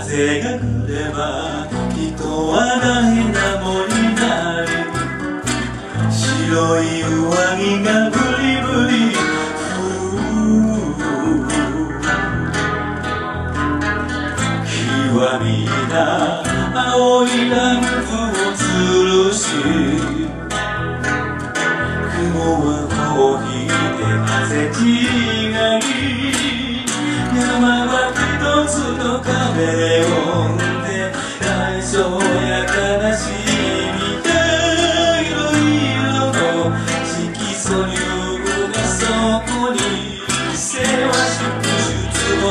風が来れば人は大な森になる白い上着がブリブリ。極みな青いランプを吊るし。雲はコーヒーで風違いつの壁を生んで大正や悲しみが色々の色素流がそこにせわしく出没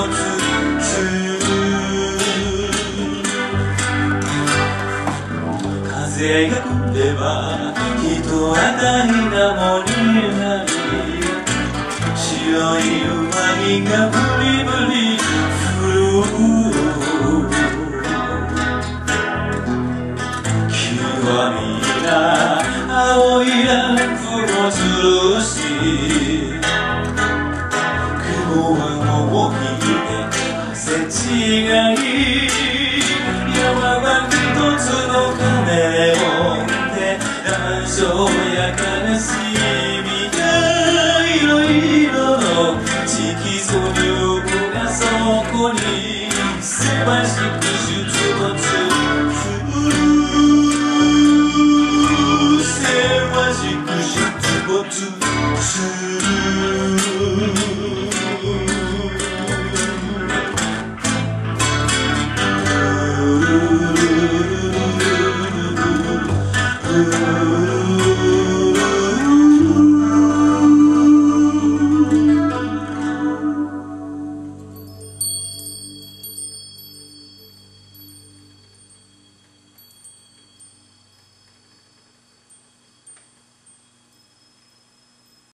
風が来れば人は大な森になり白い上着がブリブリ極みな青いランプを吊るし雲はもう引いて風違い山は一つの鐘を生んで難所や悲しみがいろいろの色素流がそこにせわしく出没 Thank you.